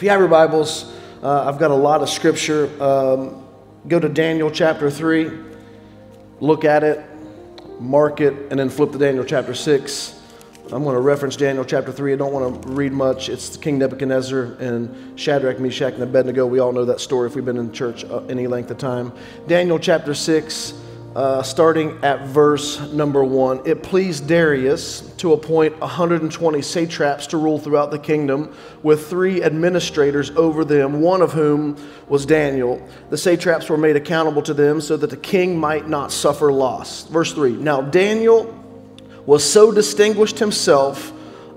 If you have your Bibles, uh, I've got a lot of scripture. Um, go to Daniel chapter 3, look at it, mark it, and then flip to Daniel chapter 6. I'm going to reference Daniel chapter 3. I don't want to read much. It's King Nebuchadnezzar and Shadrach, Meshach, and Abednego. We all know that story if we've been in church uh, any length of time. Daniel chapter 6, uh, starting at verse number 1. It pleased Darius to appoint 120 satraps to rule throughout the kingdom, with three administrators over them, one of whom was Daniel. The satraps were made accountable to them so that the king might not suffer loss. Verse 3 Now Daniel was so distinguished himself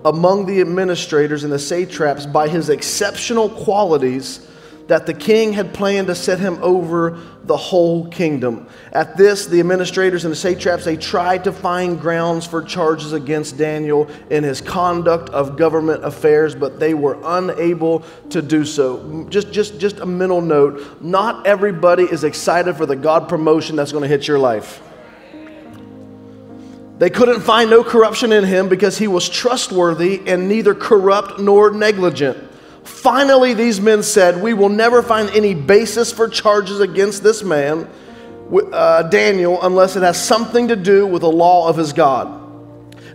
among the administrators and the satraps by his exceptional qualities that the king had planned to set him over the whole kingdom. At this, the administrators and the satraps they tried to find grounds for charges against Daniel in his conduct of government affairs, but they were unable to do so. Just just just a mental note, not everybody is excited for the God promotion that's going to hit your life. They couldn't find no corruption in him because he was trustworthy and neither corrupt nor negligent. Finally, these men said, We will never find any basis for charges against this man, uh, Daniel, unless it has something to do with the law of his God.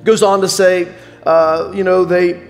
Goes on to say, uh, you know, they,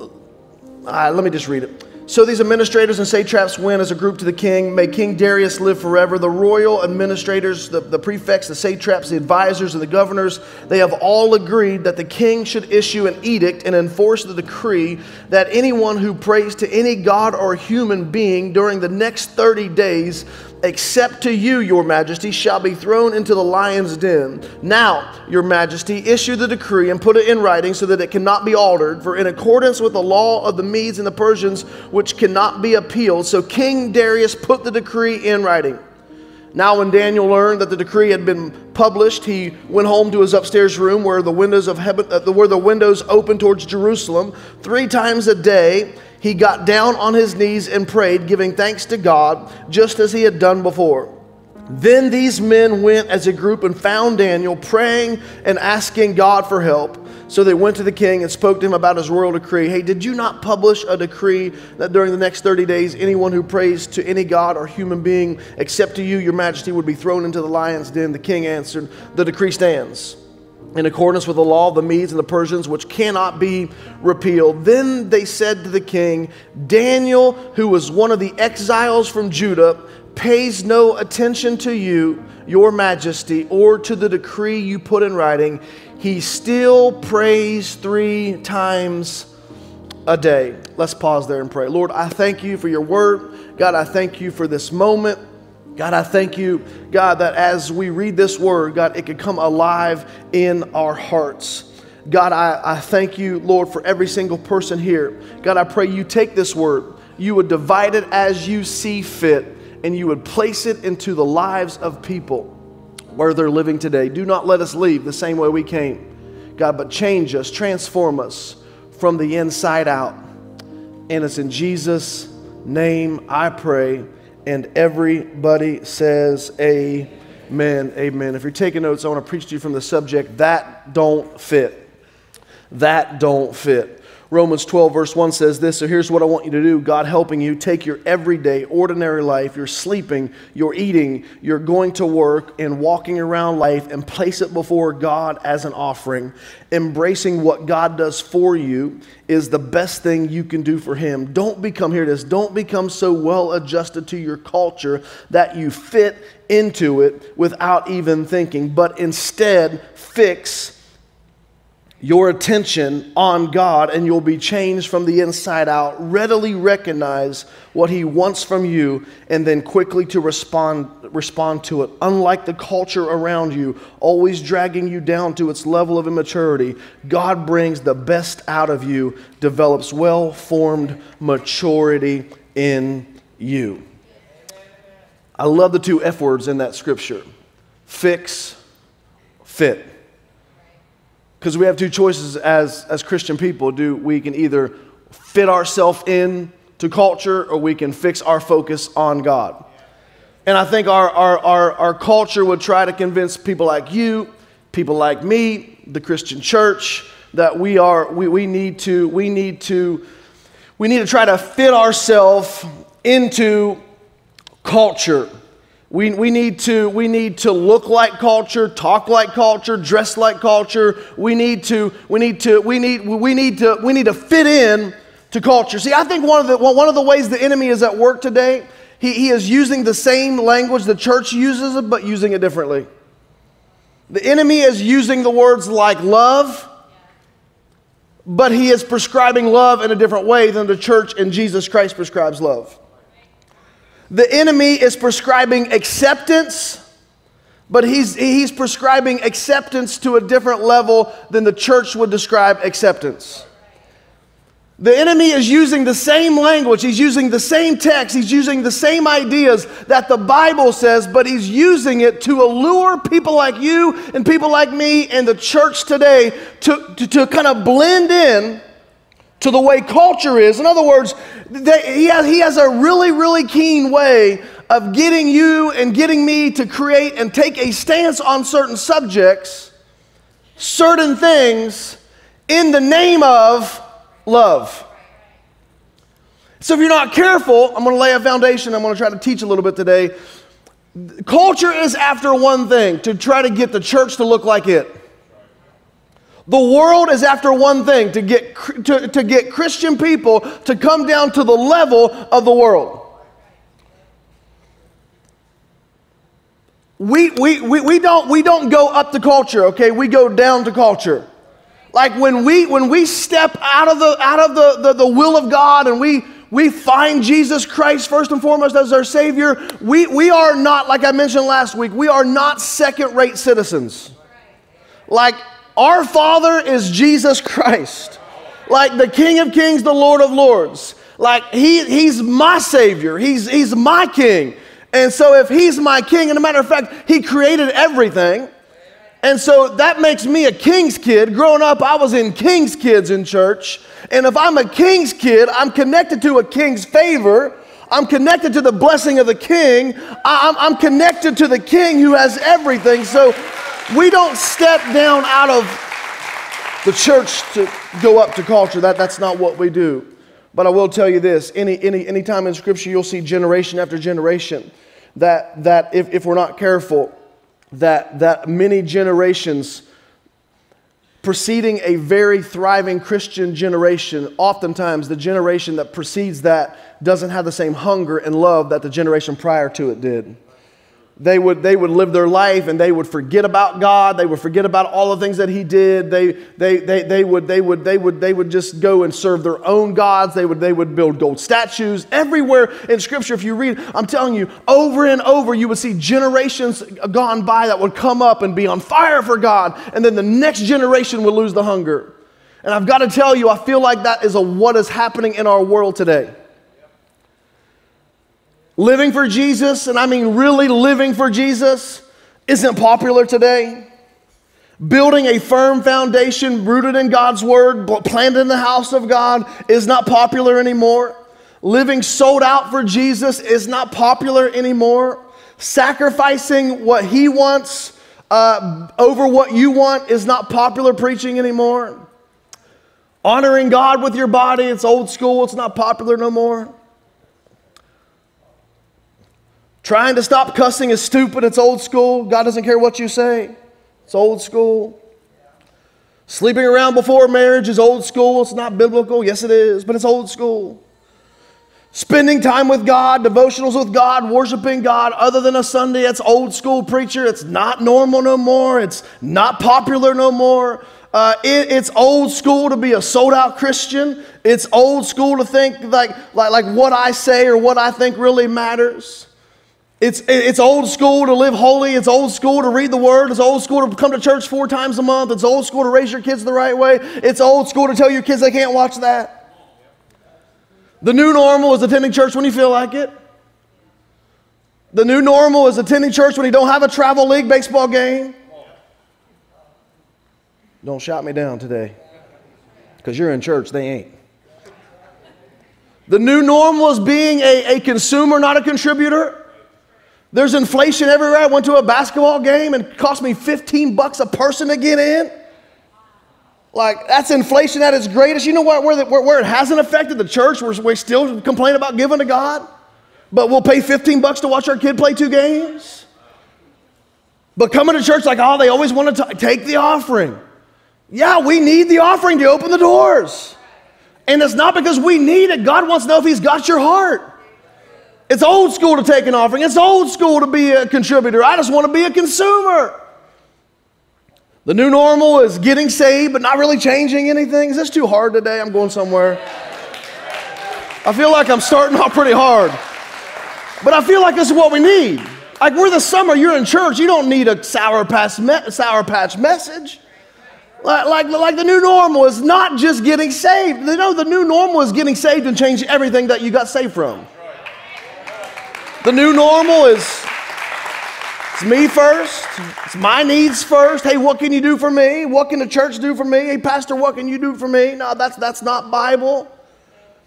uh, let me just read it. So these administrators and satraps went as a group to the king. May King Darius live forever. The royal administrators, the, the prefects, the satraps, the advisors, and the governors, they have all agreed that the king should issue an edict and enforce the decree that anyone who prays to any god or human being during the next 30 days except to you, your majesty, shall be thrown into the lion's den. Now, your majesty, issue the decree and put it in writing so that it cannot be altered, for in accordance with the law of the Medes and the Persians, which cannot be appealed. So King Darius put the decree in writing. Now, when Daniel learned that the decree had been published, he went home to his upstairs room where the windows of heaven, uh, where the windows opened towards Jerusalem. Three times a day, he got down on his knees and prayed, giving thanks to God, just as he had done before. Then these men went as a group and found Daniel praying and asking God for help. So they went to the king and spoke to him about his royal decree. Hey, did you not publish a decree that during the next 30 days, anyone who prays to any god or human being except to you, your majesty, would be thrown into the lion's den? The king answered, The decree stands in accordance with the law of the Medes and the Persians, which cannot be repealed. Then they said to the king, Daniel, who was one of the exiles from Judah, pays no attention to you, your majesty, or to the decree you put in writing. He still prays three times a day. Let's pause there and pray. Lord, I thank you for your word. God, I thank you for this moment. God, I thank you, God, that as we read this word, God, it could come alive in our hearts. God, I, I thank you, Lord, for every single person here. God, I pray you take this word, you would divide it as you see fit, and you would place it into the lives of people where they're living today. Do not let us leave the same way we came, God, but change us, transform us from the inside out. And it's in Jesus' name I pray. And everybody says, Amen. Amen. If you're taking notes, I want to preach to you from the subject, That Don't Fit. That Don't Fit. Romans 12, verse 1 says this. So here's what I want you to do God helping you take your everyday, ordinary life, you're sleeping, you're eating, you're going to work, and walking around life and place it before God as an offering. Embracing what God does for you is the best thing you can do for Him. Don't become, here it is, don't become so well adjusted to your culture that you fit into it without even thinking, but instead fix your attention on God and you'll be changed from the inside out. Readily recognize what He wants from you and then quickly to respond, respond to it. Unlike the culture around you, always dragging you down to its level of immaturity, God brings the best out of you, develops well formed maturity in you. I love the two F words in that scripture fix, fit. Because we have two choices as, as Christian people. Do we can either fit ourselves in to culture or we can fix our focus on God. And I think our, our, our, our culture would try to convince people like you, people like me, the Christian church, that we are we, we need to we need to we need to try to fit ourselves into culture. We, we, need to, we need to look like culture, talk like culture, dress like culture. We need to, we need to, we need, we need to, we need to fit in to culture. See, I think one of the, one of the ways the enemy is at work today, he, he is using the same language the church uses, but using it differently. The enemy is using the words like love, but he is prescribing love in a different way than the church and Jesus Christ prescribes love. The enemy is prescribing acceptance, but he's, he's prescribing acceptance to a different level than the church would describe acceptance. The enemy is using the same language, he's using the same text, he's using the same ideas that the Bible says, but he's using it to allure people like you and people like me and the church today to, to, to kind of blend in to the way culture is. In other words, they, he, has, he has a really, really keen way of getting you and getting me to create and take a stance on certain subjects, certain things, in the name of love. So if you're not careful, I'm going to lay a foundation. I'm going to try to teach a little bit today. Culture is after one thing to try to get the church to look like it. The world is after one thing to get, to, to get Christian people to come down to the level of the world. We, we, we, we, don't, we don't go up to culture, okay? We go down to culture. Like when we when we step out of the out of the, the, the will of God and we we find Jesus Christ first and foremost as our Savior, we, we are not, like I mentioned last week, we are not second rate citizens. Like our Father is Jesus Christ, like the King of Kings, the Lord of Lords. Like he, He's my Savior, he's, he's my King. And so if He's my King, and a matter of fact, He created everything. And so that makes me a king's kid. Growing up, I was in king's kids in church. And if I'm a king's kid, I'm connected to a king's favor. I'm connected to the blessing of the king. I'm, I'm connected to the king who has everything. So we don't step down out of the church to go up to culture. That, that's not what we do. But I will tell you this any, any, any time in Scripture, you'll see generation after generation that, that if, if we're not careful, that, that many generations preceding a very thriving Christian generation, oftentimes the generation that precedes that doesn't have the same hunger and love that the generation prior to it did they would, they would live their life and they would forget about God. They would forget about all the things that He did. They, they, they, they, would, they, would, they, would, they would just go and serve their own gods. They would, they would build gold statues. Everywhere in Scripture, if you read, I'm telling you, over and over, you would see generations gone by that would come up and be on fire for God. And then the next generation would lose the hunger. And I've got to tell you, I feel like that is a, what is happening in our world today. Living for Jesus, and I mean really living for Jesus, isn't popular today. Building a firm foundation rooted in God's word, planted in the house of God, is not popular anymore. Living sold out for Jesus is not popular anymore. Sacrificing what He wants uh, over what you want is not popular preaching anymore. Honoring God with your body, it's old school, it's not popular no more. Trying to stop cussing is stupid. It's old school. God doesn't care what you say. It's old school. Sleeping around before marriage is old school. It's not biblical. Yes, it is, but it's old school. Spending time with God, devotionals with God, worshiping God other than a Sunday, it's old school preacher. It's not normal no more. It's not popular no more. Uh, it, it's old school to be a sold out Christian. It's old school to think like, like, like what I say or what I think really matters. It's, it's old school to live holy. It's old school to read the word. It's old school to come to church four times a month. It's old school to raise your kids the right way. It's old school to tell your kids they can't watch that. The new normal is attending church when you feel like it. The new normal is attending church when you don't have a travel league baseball game. Don't shout me down today because you're in church, they ain't. The new normal is being a, a consumer, not a contributor. There's inflation everywhere. I went to a basketball game and it cost me 15 bucks a person to get in. Like, that's inflation at its greatest. You know what? Where, the, where, where it hasn't affected the church, where we still complain about giving to God, but we'll pay 15 bucks to watch our kid play two games. But coming to church like, oh, they always want to take the offering. Yeah, we need the offering to open the doors. And it's not because we need it. God wants to know if He's got your heart. It's old school to take an offering, it's old school to be a contributor. I just want to be a consumer. The new normal is getting saved but not really changing anything. Is this too hard today? I'm going somewhere. I feel like I'm starting off pretty hard. But I feel like this is what we need. Like we're the summer, you're in church, you don't need a sour patch, me- sour patch message. Like, like, like the new normal is not just getting saved. You know, the new normal is getting saved and change everything that you got saved from. The new normal is it's me first. It's my needs first. Hey, what can you do for me? What can the church do for me? Hey, pastor, what can you do for me? No, that's that's not Bible.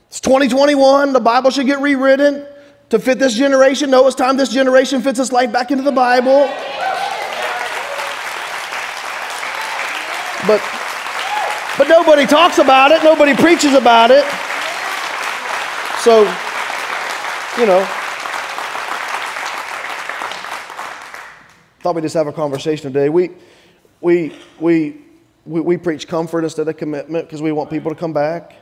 It's 2021. The Bible should get rewritten to fit this generation. No, it's time this generation fits its life back into the Bible. But but nobody talks about it. Nobody preaches about it. So, you know, thought we'd just have a conversation today. We, we, we, we, we preach comfort instead of commitment because we want people to come back.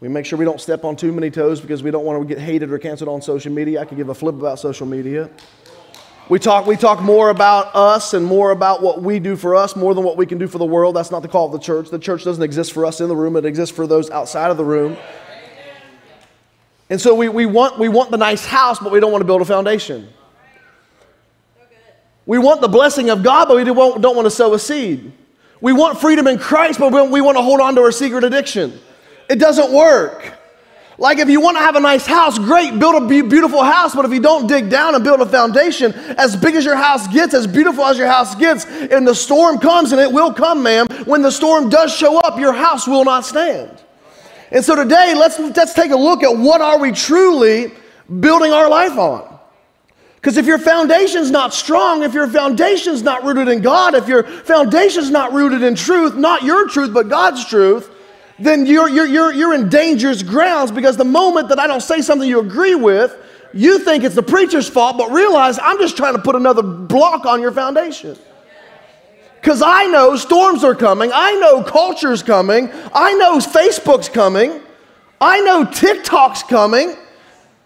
We make sure we don't step on too many toes because we don't want to get hated or canceled on social media. I could give a flip about social media. We talk, we talk more about us and more about what we do for us more than what we can do for the world. That's not the call of the church. The church doesn't exist for us in the room, it exists for those outside of the room. And so we, we, want, we want the nice house, but we don't want to build a foundation. We want the blessing of God, but we don't want to sow a seed. We want freedom in Christ, but we want to hold on to our secret addiction. It doesn't work. Like if you want to have a nice house, great, build a beautiful house, but if you don't dig down and build a foundation, as big as your house gets, as beautiful as your house gets, and the storm comes, and it will come, ma'am, when the storm does show up, your house will not stand. And so today, let's, let's take a look at what are we truly building our life on. Because if your foundation's not strong, if your foundation's not rooted in God, if your foundation's not rooted in truth, not your truth, but God's truth, then you're, you're, you're, you're in dangerous grounds because the moment that I don't say something you agree with, you think it's the preacher's fault, but realize I'm just trying to put another block on your foundation. Because I know storms are coming, I know culture's coming, I know Facebook's coming, I know TikTok's coming,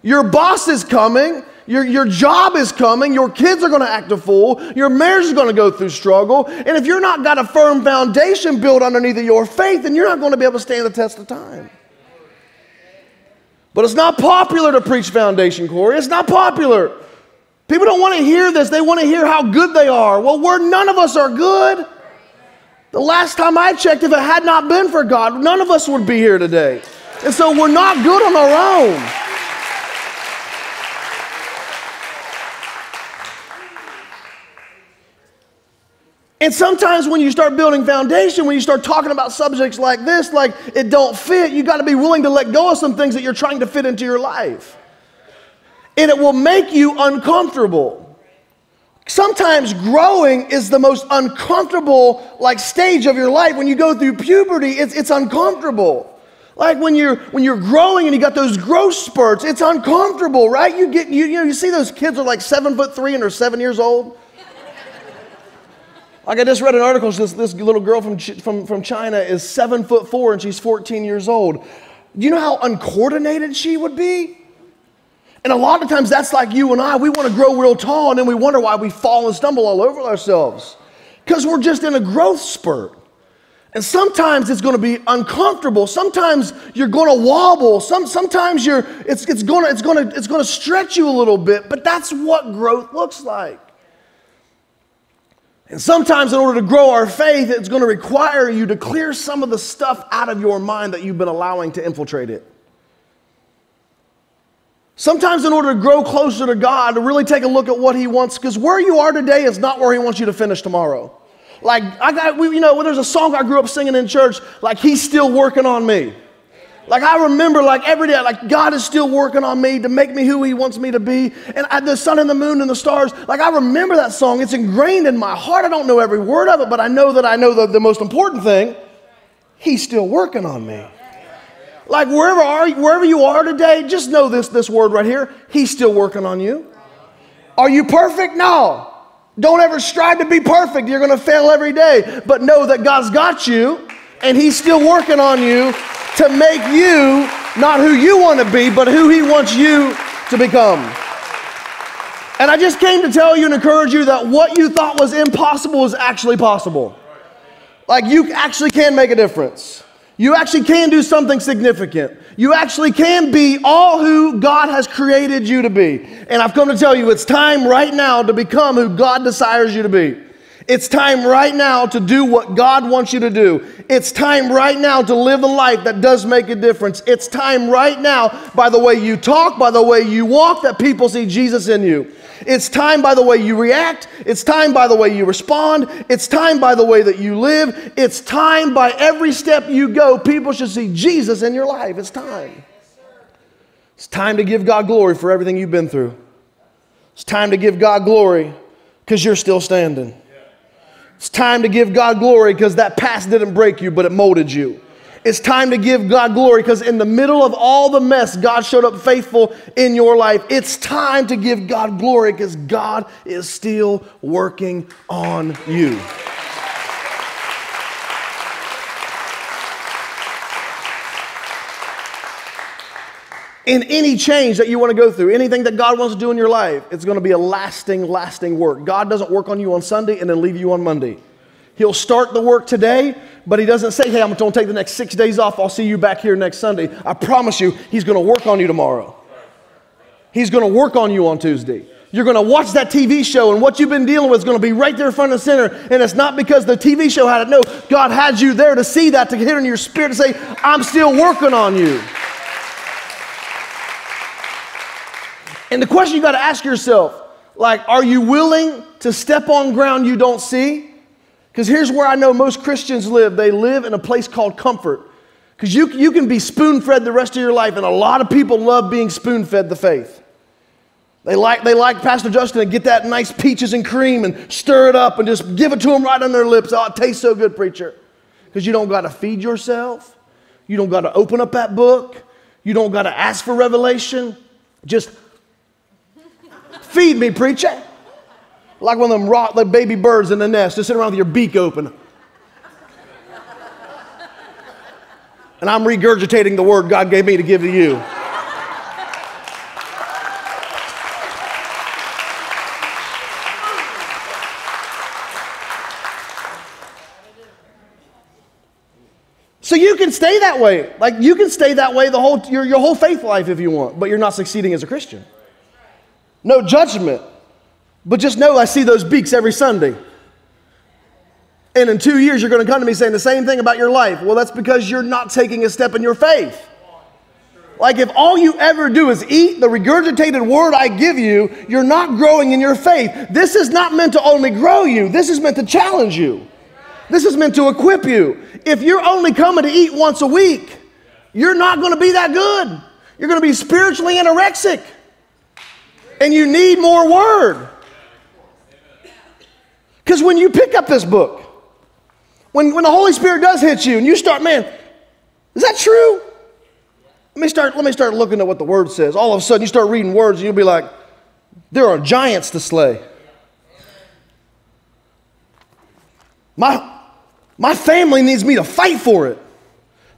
your boss is coming, your, your job is coming. Your kids are going to act a fool. Your marriage is going to go through struggle. And if you're not got a firm foundation built underneath of your faith, then you're not going to be able to stand the test of time. But it's not popular to preach foundation, Corey. It's not popular. People don't want to hear this. They want to hear how good they are. Well, we're none of us are good. The last time I checked, if it had not been for God, none of us would be here today. And so we're not good on our own. And sometimes when you start building foundation, when you start talking about subjects like this, like it don't fit, you got to be willing to let go of some things that you're trying to fit into your life. And it will make you uncomfortable. Sometimes growing is the most uncomfortable like stage of your life. When you go through puberty, it's, it's uncomfortable. Like when you're when you're growing and you got those growth spurts, it's uncomfortable, right? You get you, you know you see those kids are like seven foot three and they're seven years old. Like I just read an article, this, this little girl from, from, from China is seven foot four and she's 14 years old. You know how uncoordinated she would be? And a lot of times that's like you and I. We want to grow real tall and then we wonder why we fall and stumble all over ourselves. Because we're just in a growth spurt. And sometimes it's going to be uncomfortable. Sometimes you're going to wobble. Some, sometimes you're, it's, it's, going to, it's, going to, it's going to stretch you a little bit, but that's what growth looks like. And sometimes, in order to grow our faith, it's going to require you to clear some of the stuff out of your mind that you've been allowing to infiltrate it. Sometimes, in order to grow closer to God, to really take a look at what He wants, because where you are today is not where He wants you to finish tomorrow. Like, I got, you know, there's a song I grew up singing in church, like, He's still working on me. Like I remember, like every day, like God is still working on me to make me who He wants me to be. And I, the sun and the moon and the stars, like I remember that song. It's ingrained in my heart. I don't know every word of it, but I know that I know the, the most important thing. He's still working on me. Like wherever are wherever you are today, just know this this word right here. He's still working on you. Are you perfect? No. Don't ever strive to be perfect. You're going to fail every day. But know that God's got you and He's still working on you to make you not who you want to be, but who He wants you to become. And I just came to tell you and encourage you that what you thought was impossible is actually possible. Like you actually can make a difference. You actually can do something significant. You actually can be all who God has created you to be. And I've come to tell you it's time right now to become who God desires you to be. It's time right now to do what God wants you to do. It's time right now to live a life that does make a difference. It's time right now, by the way you talk, by the way you walk, that people see Jesus in you. It's time by the way you react. It's time by the way you respond. It's time by the way that you live. It's time by every step you go, people should see Jesus in your life. It's time. It's time to give God glory for everything you've been through. It's time to give God glory because you're still standing. It's time to give God glory because that past didn't break you, but it molded you. It's time to give God glory because in the middle of all the mess, God showed up faithful in your life. It's time to give God glory because God is still working on you. In any change that you want to go through, anything that God wants to do in your life, it's going to be a lasting, lasting work. God doesn't work on you on Sunday and then leave you on Monday. He'll start the work today, but He doesn't say, hey, I'm going to take the next six days off. I'll see you back here next Sunday. I promise you, He's going to work on you tomorrow. He's going to work on you on Tuesday. You're going to watch that TV show, and what you've been dealing with is going to be right there in front and center. And it's not because the TV show had it. No, God had you there to see that, to hear in your spirit, to say, I'm still working on you. And the question you got to ask yourself, like, are you willing to step on ground you don't see? Because here's where I know most Christians live. They live in a place called comfort. Because you, you can be spoon fed the rest of your life, and a lot of people love being spoon fed the faith. They like, they like Pastor Justin and get that nice peaches and cream and stir it up and just give it to them right on their lips. Oh, it tastes so good, preacher. Because you don't got to feed yourself. You don't got to open up that book. You don't got to ask for revelation. Just Feed me, preacher. Like one of them rock, like baby birds in the nest, just sitting around with your beak open. And I'm regurgitating the word God gave me to give to you. So you can stay that way. Like you can stay that way the whole your, your whole faith life if you want, but you're not succeeding as a Christian. No judgment. But just know I see those beaks every Sunday. And in two years, you're going to come to me saying the same thing about your life. Well, that's because you're not taking a step in your faith. Like if all you ever do is eat the regurgitated word I give you, you're not growing in your faith. This is not meant to only grow you, this is meant to challenge you. This is meant to equip you. If you're only coming to eat once a week, you're not going to be that good. You're going to be spiritually anorexic and you need more word. Because when you pick up this book, when, when the Holy Spirit does hit you and you start, man, is that true? Let me start, let me start looking at what the word says. All of a sudden you start reading words and you'll be like, there are giants to slay. My, my family needs me to fight for it.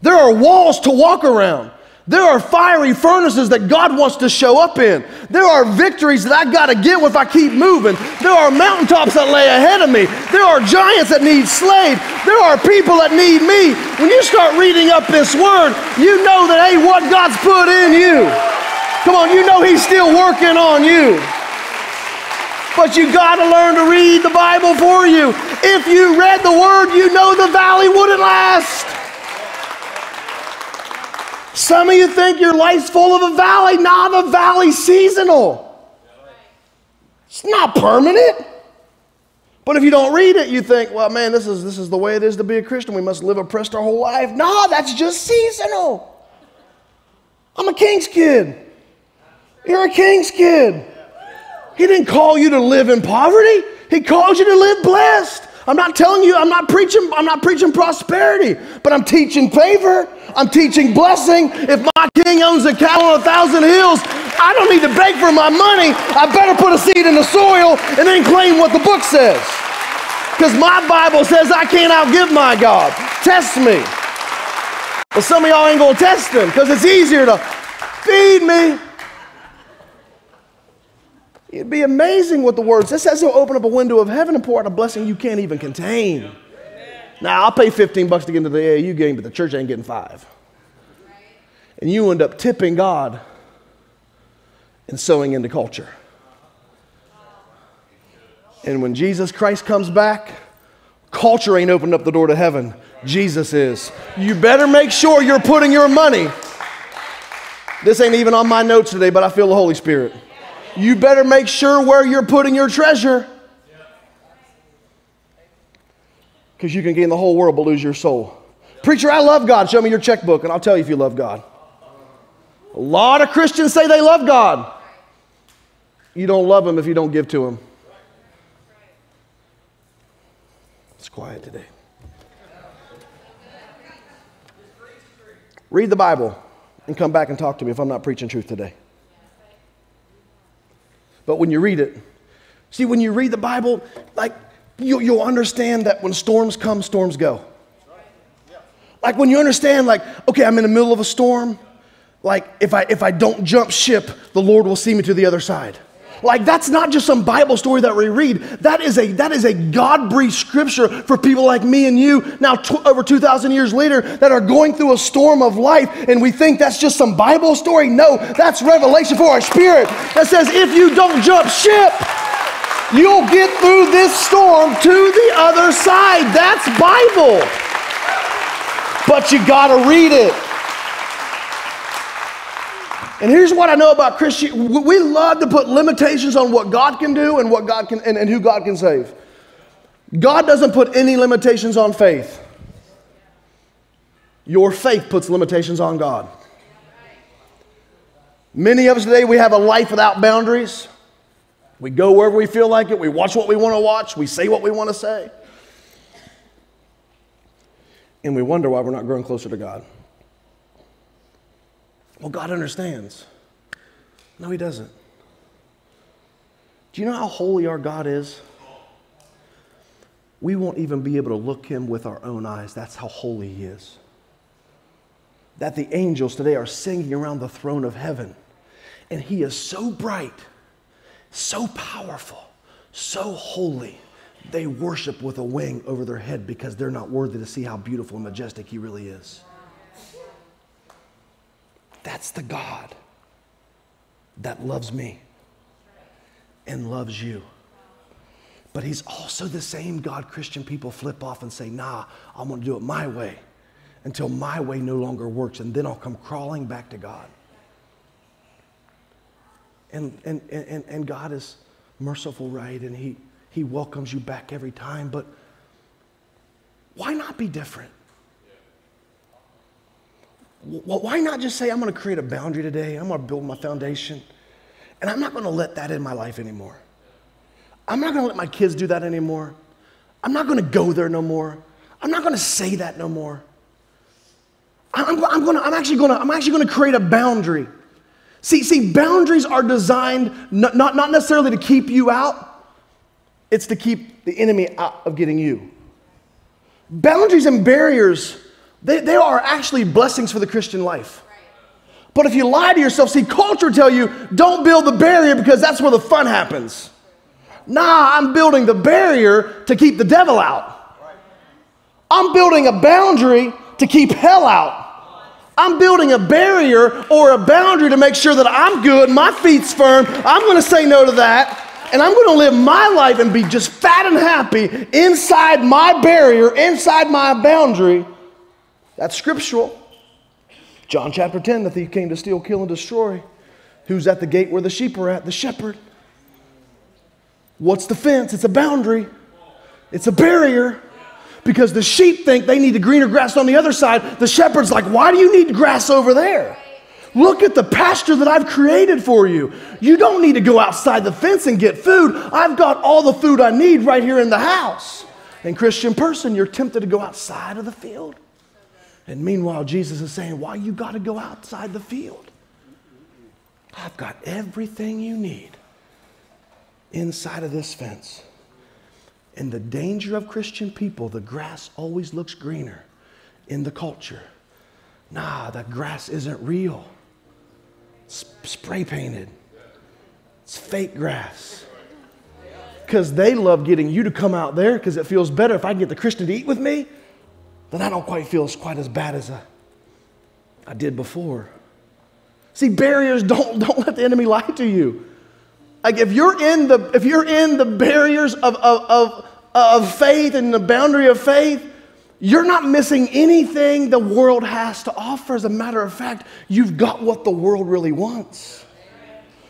There are walls to walk around. There are fiery furnaces that God wants to show up in. There are victories that I got to get if I keep moving. There are mountaintops that lay ahead of me. There are giants that need slayed. There are people that need me. When you start reading up this word, you know that, hey, what God's put in you. Come on, you know He's still working on you. But you got to learn to read the Bible for you. If you read the word, you know the valley wouldn't last. Some of you think your life's full of a valley. Nah, the valley's seasonal. It's not permanent. But if you don't read it, you think, well, man, this is, this is the way it is to be a Christian. We must live oppressed our whole life. No, that's just seasonal. I'm a king's kid. You're a king's kid. He didn't call you to live in poverty. He called you to live blessed. I'm not telling you, I'm not preaching, I'm not preaching prosperity, but I'm teaching favor. I'm teaching blessing. If my king owns a cattle on a thousand hills, I don't need to beg for my money. I better put a seed in the soil and then claim what the book says. Because my Bible says I can't outgive my God. Test me. But some of y'all ain't gonna test him because it's easier to feed me. It'd be amazing what the word says. It says he'll open up a window of heaven and pour out a blessing you can't even contain. Now, I'll pay 15 bucks to get into the AAU game, but the church ain't getting five. And you end up tipping God and sowing into culture. And when Jesus Christ comes back, culture ain't opened up the door to heaven. Jesus is. You better make sure you're putting your money. This ain't even on my notes today, but I feel the Holy Spirit. You better make sure where you're putting your treasure. Because you can gain the whole world but lose your soul. Preacher, I love God. Show me your checkbook and I'll tell you if you love God. A lot of Christians say they love God. You don't love Him if you don't give to Him. It's quiet today. Read the Bible and come back and talk to me if I'm not preaching truth today. But when you read it, see, when you read the Bible, like you, you'll understand that when storms come, storms go. Like when you understand, like, okay, I'm in the middle of a storm. Like if I if I don't jump ship, the Lord will see me to the other side. Like that's not just some Bible story that we read. That is a that is a God-breathed scripture for people like me and you now over 2000 years later that are going through a storm of life and we think that's just some Bible story. No, that's revelation for our spirit that says if you don't jump ship, you'll get through this storm to the other side. That's Bible. But you got to read it. And here's what I know about Christian we love to put limitations on what God can do and what God can and, and who God can save. God doesn't put any limitations on faith. Your faith puts limitations on God. Many of us today, we have a life without boundaries. We go wherever we feel like it. We watch what we want to watch. We say what we want to say. And we wonder why we're not growing closer to God. Well, God understands. No, He doesn't. Do you know how holy our God is? We won't even be able to look Him with our own eyes. That's how holy He is. That the angels today are singing around the throne of heaven, and He is so bright, so powerful, so holy. They worship with a wing over their head because they're not worthy to see how beautiful and majestic He really is. That's the God that loves me and loves you. But he's also the same God Christian people flip off and say, nah, I'm to do it my way until my way no longer works, and then I'll come crawling back to God. And, and, and, and God is merciful, right? And he, he welcomes you back every time, but why not be different? Well, why not just say, I'm going to create a boundary today? I'm going to build my foundation. And I'm not going to let that in my life anymore. I'm not going to let my kids do that anymore. I'm not going to go there no more. I'm not going to say that no more. I'm, I'm, to, I'm actually going to create a boundary. See, see, boundaries are designed not, not, not necessarily to keep you out, it's to keep the enemy out of getting you. Boundaries and barriers they, they are actually blessings for the Christian life. But if you lie to yourself, see, culture tell you don't build the barrier because that's where the fun happens. Nah, I'm building the barrier to keep the devil out. I'm building a boundary to keep hell out. I'm building a barrier or a boundary to make sure that I'm good, my feet's firm. I'm going to say no to that. And I'm going to live my life and be just fat and happy inside my barrier, inside my boundary that's scriptural. John chapter 10, the thief came to steal, kill, and destroy. Who's at the gate where the sheep are at? The shepherd. What's the fence? It's a boundary, it's a barrier. Because the sheep think they need the greener grass on the other side. The shepherd's like, why do you need grass over there? Look at the pasture that I've created for you. You don't need to go outside the fence and get food. I've got all the food I need right here in the house. And, Christian person, you're tempted to go outside of the field. And meanwhile, Jesus is saying, Why you got to go outside the field? I've got everything you need inside of this fence. And the danger of Christian people, the grass always looks greener in the culture. Nah, that grass isn't real. It's spray painted. It's fake grass. Because they love getting you to come out there because it feels better. If I can get the Christian to eat with me, then I don't quite feel quite as bad as I, I did before. See, barriers don't, don't let the enemy lie to you. Like if you're in the if you're in the barriers of, of, of, of faith and the boundary of faith, you're not missing anything the world has to offer. As a matter of fact, you've got what the world really wants.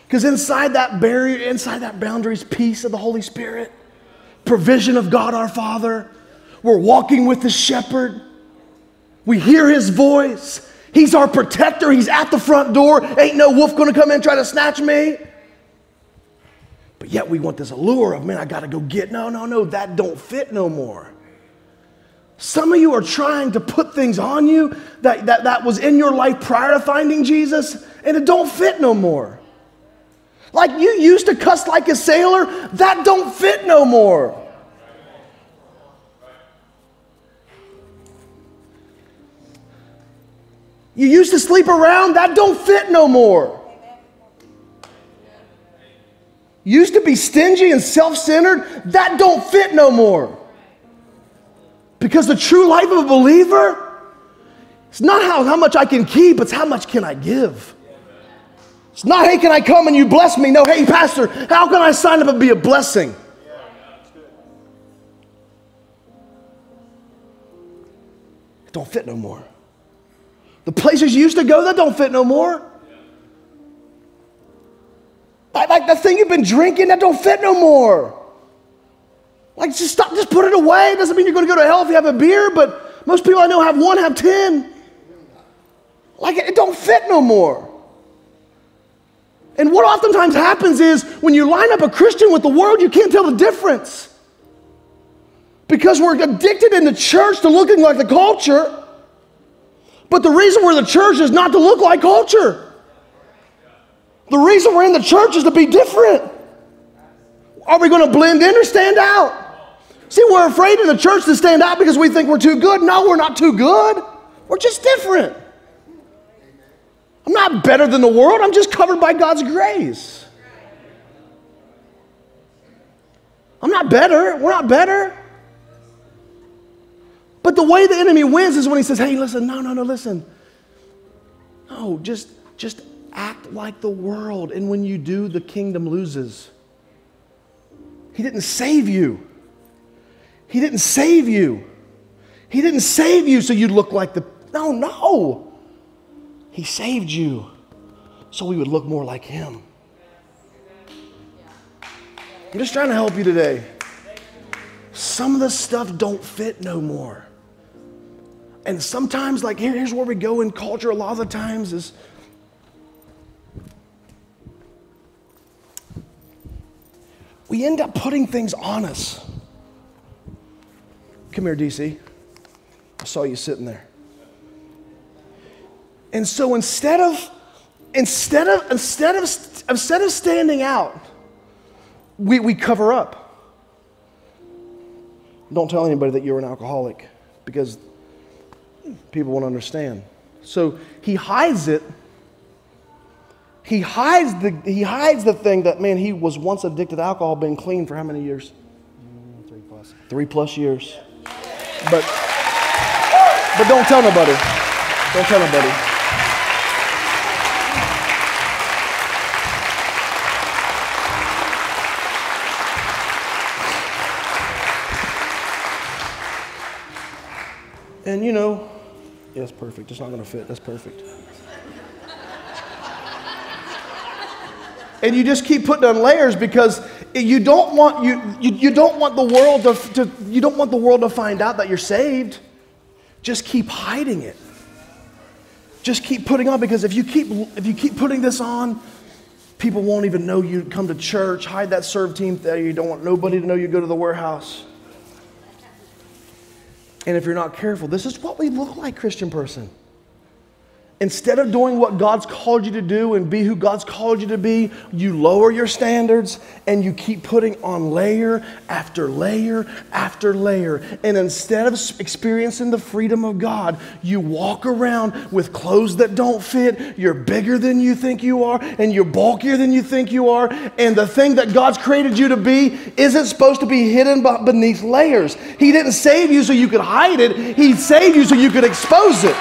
Because inside that barrier, inside that boundary is peace of the Holy Spirit, provision of God our Father. We're walking with the shepherd. We hear his voice. He's our protector. He's at the front door. Ain't no wolf gonna come in and try to snatch me. But yet we want this allure of, man, I gotta go get. No, no, no, that don't fit no more. Some of you are trying to put things on you that, that, that was in your life prior to finding Jesus, and it don't fit no more. Like you used to cuss like a sailor, that don't fit no more. You used to sleep around, that don't fit no more. Used to be stingy and self-centered, that don't fit no more. Because the true life of a believer, it's not how, how much I can keep, it's how much can I give. It's not, hey, can I come and you bless me? No, hey, Pastor, how can I sign up and be a blessing? It don't fit no more. The places you used to go, that don't fit no more. Like, like the thing you've been drinking, that don't fit no more. Like, just stop, just put it away. It doesn't mean you're going to go to hell if you have a beer, but most people I know have one, have 10. Like, it don't fit no more. And what oftentimes happens is when you line up a Christian with the world, you can't tell the difference. Because we're addicted in the church to looking like the culture. But the reason we're the church is not to look like culture. The reason we're in the church is to be different. Are we going to blend in or stand out? See, we're afraid in the church to stand out because we think we're too good. No, we're not too good. We're just different. I'm not better than the world, I'm just covered by God's grace. I'm not better. We're not better. But the way the enemy wins is when he says, hey, listen, no, no, no, listen. No, just, just act like the world. And when you do, the kingdom loses. He didn't save you. He didn't save you. He didn't save you so you'd look like the. No, no. He saved you so we would look more like Him. I'm just trying to help you today. Some of the stuff don't fit no more. And sometimes, like, here, here's where we go in culture a lot of the times is we end up putting things on us. Come here, DC. I saw you sitting there. And so instead of instead of instead of instead of standing out, we, we cover up. Don't tell anybody that you're an alcoholic because people won't understand. So he hides it. He hides the he hides the thing that man he was once addicted to alcohol, been clean for how many years? Three plus. Three plus years. But but don't tell nobody. Don't tell nobody. And you know, that's perfect. It's not going to fit. That's perfect. And you just keep putting on layers because you don't want you, you, you don't want the world to, to you don't want the world to find out that you're saved just keep hiding it Just keep putting on because if you keep if you keep putting this on, people won't even know you come to church. Hide that serve team there. You don't want nobody to know you go to the warehouse. And if you're not careful, this is what we look like, Christian person. Instead of doing what God's called you to do and be who God's called you to be, you lower your standards and you keep putting on layer after layer after layer. And instead of experiencing the freedom of God, you walk around with clothes that don't fit. You're bigger than you think you are, and you're bulkier than you think you are. And the thing that God's created you to be isn't supposed to be hidden beneath layers. He didn't save you so you could hide it, He saved you so you could expose it.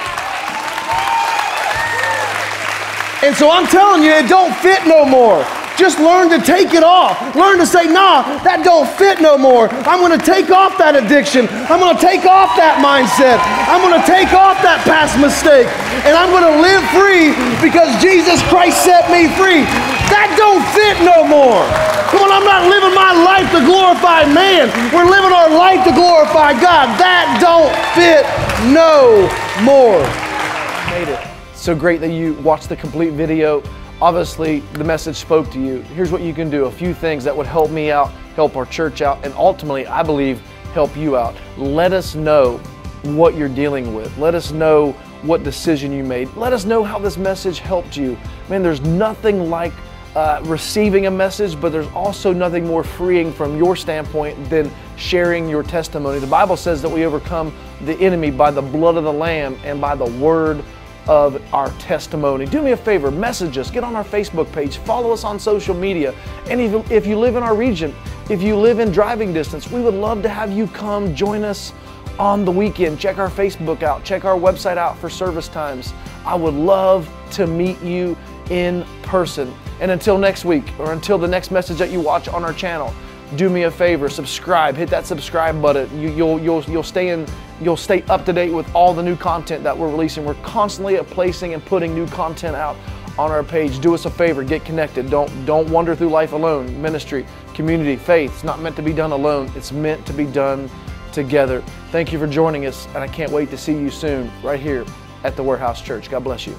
And so I'm telling you, it don't fit no more. Just learn to take it off. Learn to say, nah, that don't fit no more. I'm going to take off that addiction. I'm going to take off that mindset. I'm going to take off that past mistake. And I'm going to live free because Jesus Christ set me free. That don't fit no more. Come on, I'm not living my life to glorify man. We're living our life to glorify God. That don't fit no more. I made it so great that you watched the complete video. Obviously, the message spoke to you. Here's what you can do a few things that would help me out, help our church out, and ultimately, I believe, help you out. Let us know what you're dealing with. Let us know what decision you made. Let us know how this message helped you. Man, there's nothing like uh, receiving a message, but there's also nothing more freeing from your standpoint than sharing your testimony. The Bible says that we overcome the enemy by the blood of the Lamb and by the word of our testimony. Do me a favor, message us, get on our Facebook page, follow us on social media. And if, if you live in our region, if you live in driving distance, we would love to have you come join us on the weekend. Check our Facebook out, check our website out for service times. I would love to meet you in person. And until next week, or until the next message that you watch on our channel, do me a favor, subscribe, hit that subscribe button. You, will you'll, you'll, you'll stay in, you'll stay up to date with all the new content that we're releasing. We're constantly placing and putting new content out on our page. Do us a favor, get connected. Don't don't wander through life alone. Ministry, community, faith. It's not meant to be done alone. It's meant to be done together. Thank you for joining us, and I can't wait to see you soon right here at the Warehouse Church. God bless you.